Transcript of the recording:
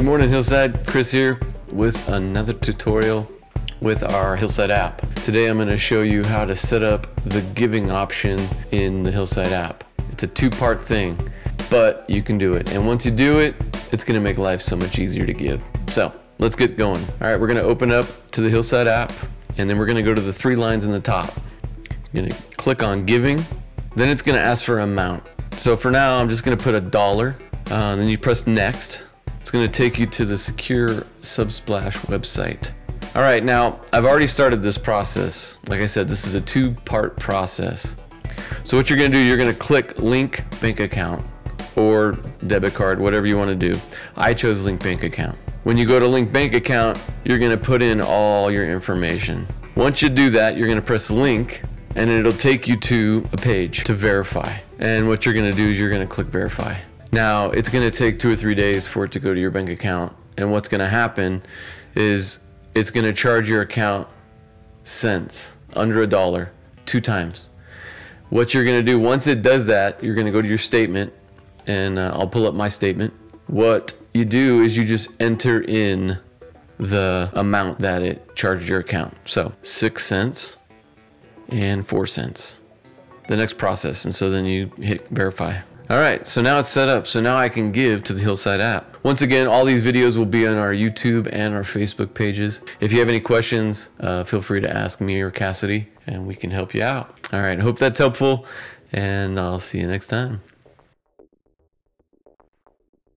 Good morning, Hillside. Chris here with another tutorial with our Hillside app. Today I'm going to show you how to set up the giving option in the Hillside app. It's a two-part thing, but you can do it. And once you do it, it's going to make life so much easier to give. So let's get going. All right, we're going to open up to the Hillside app, and then we're going to go to the three lines in the top. I'm going to click on giving, then it's going to ask for amount. So for now, I'm just going to put a dollar. Uh, then you press next it's going to take you to the secure Subsplash website. All right, now I've already started this process. Like I said, this is a two part process. So what you're going to do, you're going to click link bank account or debit card, whatever you want to do. I chose link bank account. When you go to link bank account, you're going to put in all your information. Once you do that, you're going to press link and it'll take you to a page to verify. And what you're going to do is you're going to click verify. Now, it's going to take two or three days for it to go to your bank account. And what's going to happen is it's going to charge your account cents, under a dollar, two times. What you're going to do, once it does that, you're going to go to your statement, and uh, I'll pull up my statement. What you do is you just enter in the amount that it charged your account. So six cents and four cents. The next process. And so then you hit verify. All right, so now it's set up. So now I can give to the Hillside app. Once again, all these videos will be on our YouTube and our Facebook pages. If you have any questions, uh, feel free to ask me or Cassidy, and we can help you out. All right, hope that's helpful, and I'll see you next time.